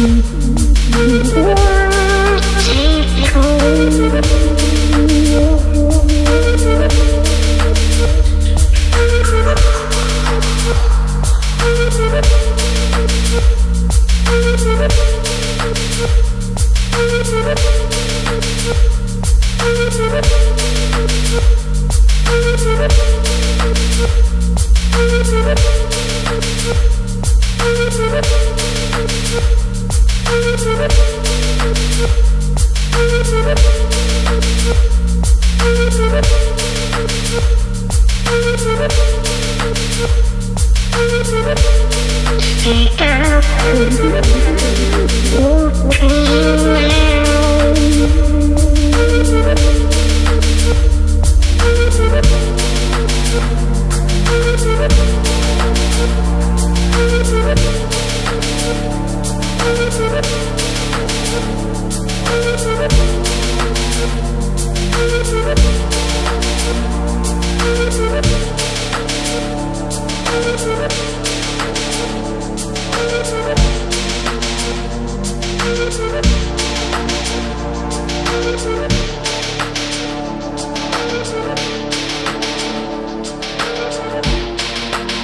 Mm-hmm.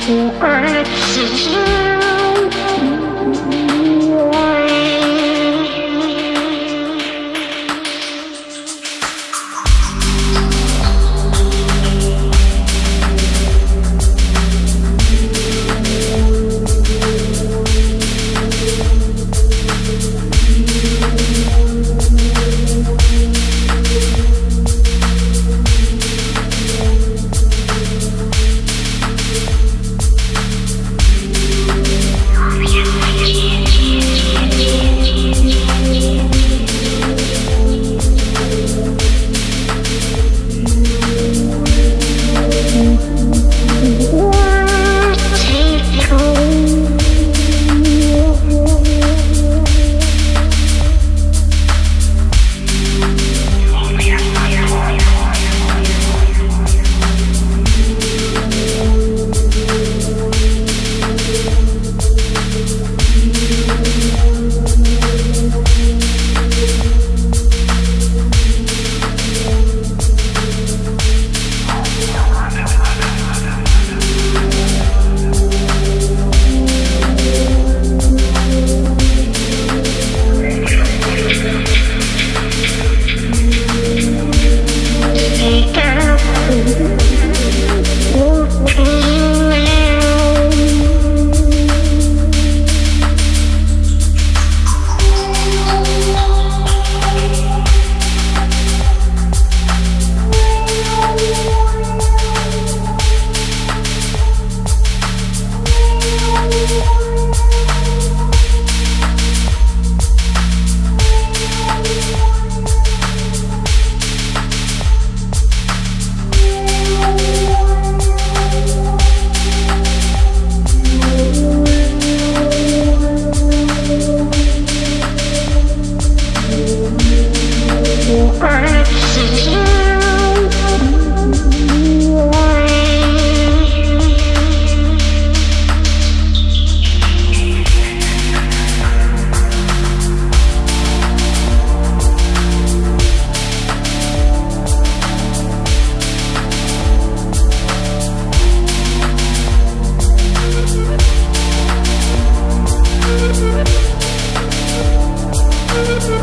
Oh, I see you.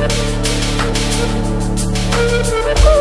Thank you.